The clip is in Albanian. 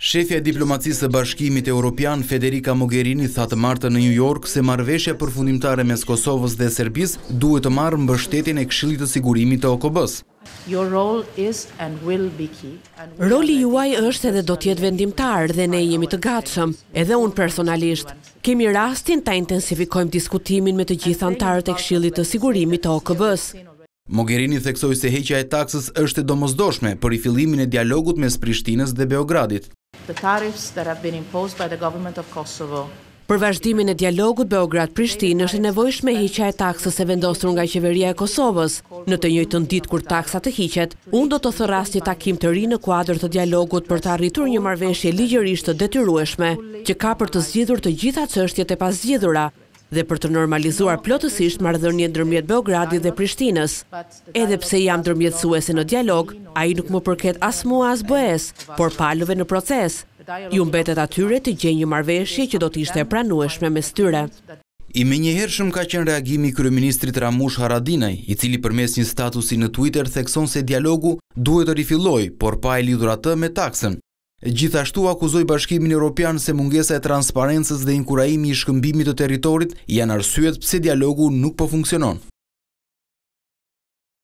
Shefja e diplomacisë së Bashkimit Europian, Federica Mogherini tha të martën në New York se marrëveshja përfundimtare mes Kosovës dhe Serbisë duhet të marrë mbështetjen e Këshillit të Sigurimit të OKB-së. Roli juaj është edhe do të jetë vendimtar dhe ne jemi të gatshëm, edhe unë personalisht. Kemi rastin ta intensifikojmë diskutimin me të gjithë anëtarët e Këshillit të Sigurimit të OKB-së. Mogherini theksoi se heqja e taksës është e domosdoshme për rifillimin e dialogut mes Prishtinës dhe Beogradit. Për vazhdimin e dialogut Beograd-Prishtinë është e nevojshme heqja e taksës e vendosur nga Qeveria e Kosovës. Në të njëjtën ditë kur taksa të hiqet, unë do të thërras një takim të ri në kuadër të dialogut për të arritur një marrëveshje ligjërisht të detyrueshme, që ka për të zgjidhur të gjitha çështjet e pazgjidhura, dhe për të normalizuar plotësisht marrëdhëniet ndërmjet Beogradit dhe Prishtinës. Edhe pse jam ndërmjetësuese në dialog, ai nuk më përket as mua as BE-së, por palëve në proces. Iu mbetet atyre të gjejnë një marrëveshje që do të ishte e pranueshme mes tyre. I menjëhershëm ka qenë reagimi i kryeministrit Ramush Haradinaj, i cili përmes një statusi në Twitter thekson se dialogu duhet të rifillojë, por pa e lidhur atë me taksën. Gjithashtu akuzoi Bashkimin Europian se mungesa e transparencës dhe inkurajimi i shkëmbimit të territorit janë arsyet pse dialogu nuk po funksionon.